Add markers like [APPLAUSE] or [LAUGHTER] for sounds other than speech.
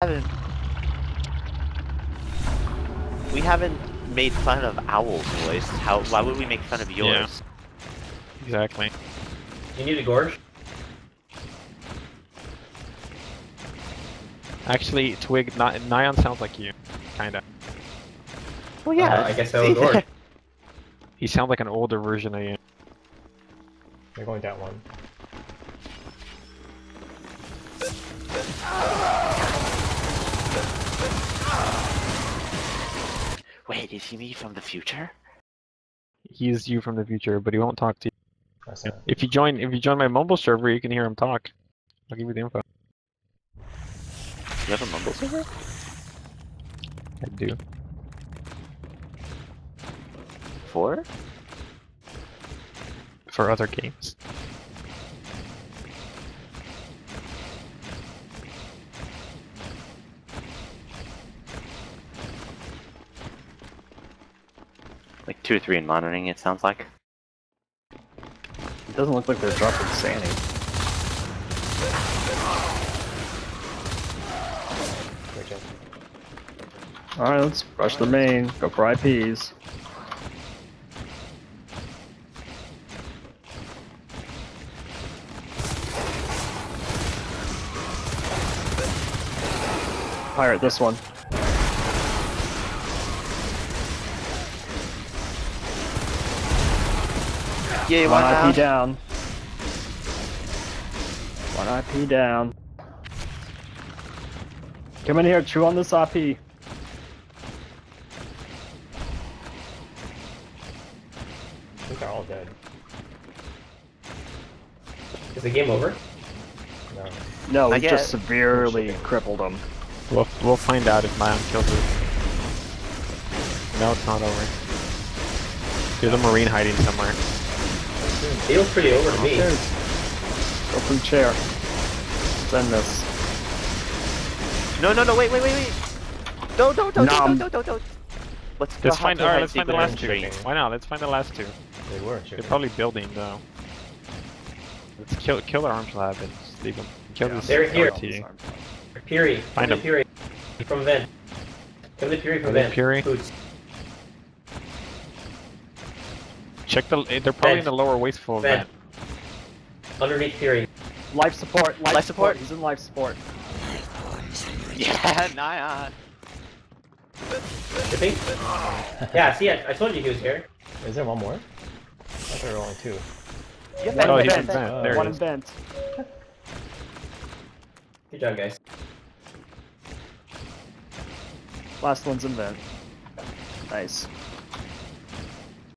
haven't we haven't made fun of Owl's voice. How? Why would we make fun of yours? Yeah. Exactly. You need a gorge? Actually, Twig, Ni- Nyan sounds like you, kinda. Well, yeah. Uh, I guess I was [LAUGHS] gorge. He sounds like an older version of you. They're going down one. Wait, is he me from the future? He's you from the future, but he won't talk to you. If you join, if you join my mumble server, you can hear him talk. I'll give you the info. You have a mumble server? I do. Four? For other games. Like two or three in monitoring. It sounds like. It doesn't look like they're dropping Sandy. Alright, let's rush the main. Go for IPs. Pirate this one. Yeah, One one IP down. One IP down. Come in here, chew on this IP. I think they're all dead. Is the game over? No. No, Not we just yet. severely crippled them. We'll we'll find out if Nyan kills it. No, it's not over. There's a marine hiding somewhere. Feels pretty over to me. Cheers. Go from chair. Send this. No, no, no! Wait, wait, wait, wait! No, don't, don't, Nom. don't, don't, don't, don't! Let's Let's go find. hide Alright, let's find the last two. entry. Why not? Let's find the last two. They were They're probably building though. Let's kill kill the arms lab and just leave them. Kill this They're here. RT. Fury. Find Come him. to Fury. From vent. Come to Fury from Come to vent. Fury. Boots. Check the. They're probably in the lower wasteful Vent. event. Underneath Fury. Life support. Life, Life support. He's in life support. Yeah, [LAUGHS] Nyan. [LAUGHS] Shipping? yeah, see, I, I told you he was here. Is there one more? I thought there were only two. Yeah, One Oh, in he's vent. in. Uh, There One is. vent. Good job, guys. Last one's in vent. Nice.